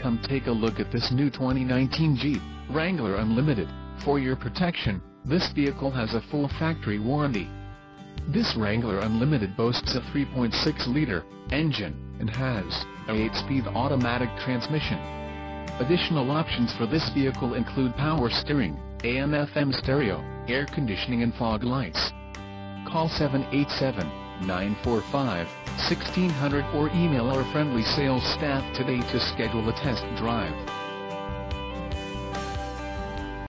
Come take a look at this new 2019 Jeep Wrangler Unlimited. For your protection, this vehicle has a full factory warranty. This Wrangler Unlimited boasts a 3.6-liter engine and has a 8-speed automatic transmission. Additional options for this vehicle include power steering, AM-FM stereo, air conditioning and fog lights. Call 787-945-1600 or email our friendly sales staff today to schedule a test drive.